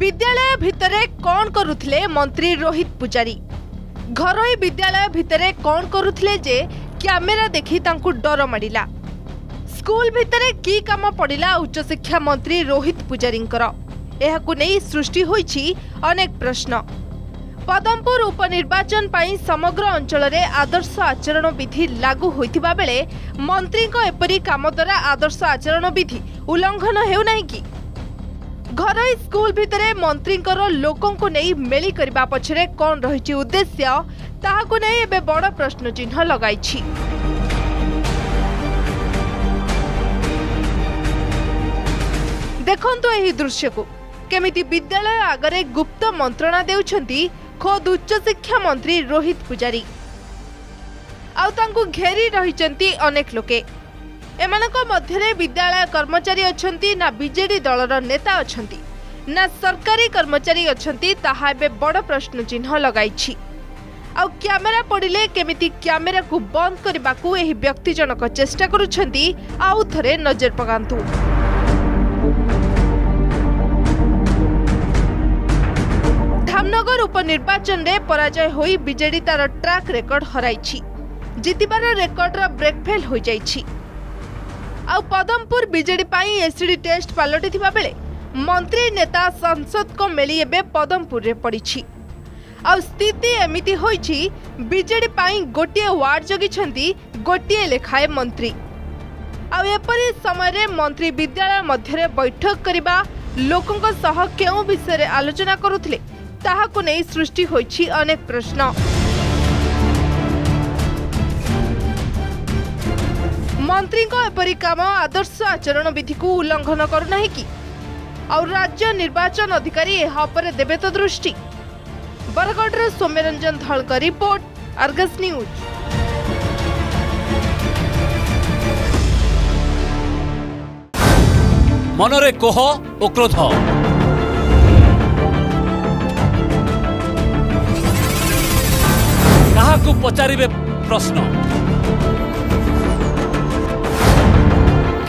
ବିଦ୍ୟାଳୟ ଭିତରେ କ'ଣ କରୁଥିଲେ ମନ୍ତ୍ରୀ ରୋହିତ ପୂଜାରୀ? ଘରୋଇ ବିଦ୍ୟାଳୟ ଭିତରେ କ'ଣ କରୁଥିଲେ ଯେ କ୍ୟାମେରା ଦେଖି ତାଙ୍କୁ ଡର ମାଡ଼ିଲା। ସ୍କୁଲ ଭିତରେ କି କାମ ପଡ଼ିଲା ଉଚ୍ଚଶିକ୍ଷା ମନ୍ତ୍ରୀ ରୋହିତ ପୂଜାରୀଙ୍କର? ଏହାକୁ ନେଇ ସୃଷ୍ଟି ହୋଇଛି ଅନେକ ପ୍ରଶ୍ନ। ପଦମପୁର ଉପନିର୍ବାଚନ ପାଇଁ ସମଗ୍ର ଅଞ୍ଚଳରେ ଆଦର୍ଶ ଆଚରଣ ବିଧି ଲାଗୁ ହୋଇଥିବା ବେଳେ ମନ୍ତ୍ରୀଙ୍କ ଏପରି କାମ ଦ୍ୱାରା ଆଦର୍ଶ ଆଚରଣ ବିଧି ଉଲ୍ଲଂଘନ ହେଉନାହିଁ କି? ଘରୋଇ ସ୍କୁଲ ଭିତରେ ମନ୍ତ୍ରୀଙ୍କର ଲୋକଙ୍କୁ ନେଇ ମେଳି କରିବା ପଛରେ କ'ଣ ରହିଛି ଉଦ୍ଦେଶ୍ୟ ତାହାକୁ ନେଇ ଏବେ ବଡ଼ ପ୍ରଶ୍ନ ଚିହ୍ନ ଲଗାଇଛି। ଦେଖନ୍ତୁ ଏହି ଦୃଶ୍ୟକୁ। କେମିତି ବିଦ୍ୟାଳୟ ଆଗରେ ଗୁପ୍ତ ମନ୍ତ୍ରଣା ଦେଉଛନ୍ତି ଖୋଦ୍ ଉଚ୍ଚଶିକ୍ଷା ମନ୍ତ୍ରୀ ରୋହିତ ପୂଜାରୀ। ଆଉ ତାଙ୍କୁ ଘେରି ରହିଛନ୍ତି ଅନେକ ଲୋକେ। ଏମାନଙ୍କ ମଧ୍ୟରେ ବିଦ୍ୟାଳୟ କର୍ମଚାରୀ ଅଛନ୍ତି ନା ବିଜେଡି ଦଳର ନେତା ଅଛନ୍ତି? ନା ସରକାରୀ କର୍ମଚାରୀ ଅଛନ୍ତି ତାହା ଏବେ ବଡ଼ ପ୍ରଶ୍ନ ଚିହ୍ନ ଲଗାଇଛି। ଆଉ କ୍ୟାମେରା ପଡ଼ିଲେ କେମିତି କ୍ୟାମେରାକୁ ବନ୍ଦ କରିବାକୁ ଏହି ବ୍ୟକ୍ତି ଜଣକ ଚେଷ୍ଟା କରୁଛନ୍ତି ଆଉ ଥରେ ନଜର ପକାନ୍ତୁ। ଧାମନଗର ଉପନିର୍ବାଚନରେ ପରାଜୟ ହୋଇ ବିଜେଡି ତାର ଟ୍ରାକ୍ ରେକର୍ଡ ହରାଇଛି। ଜିତିବାର ରେକର୍ଡର ବ୍ରେକ୍ ଫେଲ୍ ହୋଇଯାଇଛି। ଆଉ ପଦମପୁର ବିଜେଡି ପାଇଁ ଏସିଡି ଟେଷ୍ଟ ପାଲଟିଥିବା ବେଳେ ମନ୍ତ୍ରୀ ନେତା ସାଂସଦଙ୍କ ମେଳି ଏବେ ପଦମପୁରରେ ପଡ଼ିଛି। ଆଉ ସ୍ଥିତି ଏମିତି ହୋଇଛି ବିଜେଡି ପାଇଁ ଗୋଟିଏ ୱାର୍ଡ ଜଗିଛନ୍ତି ଗୋଟିଏ ଲେଖାଏ ମନ୍ତ୍ରୀ। ଆଉ ଏପରି ସମୟରେ ମନ୍ତ୍ରୀ ବିଦ୍ୟାଳୟ ମଧ୍ୟରେ ବୈଠକ କରିବା ଲୋକଙ୍କ ସହ କେଉଁ ବିଷୟରେ ଆଲୋଚନା କରୁଥିଲେ ତାହାକୁ ନେଇ ସୃଷ୍ଟି ହୋଇଛି ଅନେକ ପ୍ରଶ୍ନ। ମନ୍ତ୍ରୀଙ୍କ ଏପରି କାମ ଆଦର୍ଶ ଆଚରଣ ବିଧିକୁ ଉଲ୍ଲଂଘନ କରୁନାହିଁ କି? ଆଉ ରାଜ୍ୟ ନିର୍ବାଚନ ଅଧିକାରୀ ଏହା ଉପରେ ଦେବେ ତ ଦୃଷ୍ଟି। ବରଗଡ଼ର ସୌମ୍ୟରଞ୍ଜନ ଧଳଙ୍କ ରିପୋର୍ଟ ଅର୍ଗସ୍ ନ୍ୟୁଜ୍। ମନରେ କୋହ ଓ କ୍ରୋଧ। କାହାକୁ ପଚାରିବେ ପ୍ରଶ୍ନ?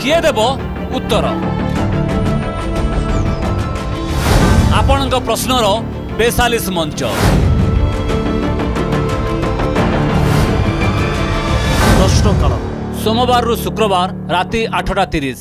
କିଏ ଦେବ ଉତ୍ତର। ଆପଣଙ୍କ ପ୍ରଶ୍ନର ବେସାଲିସ ମଞ୍ଚ। ପ୍ରଶ୍ନକାଳ ସୋମବାରରୁ ଶୁକ୍ରବାର ରାତି ଆଠଟା ତିରିଶ।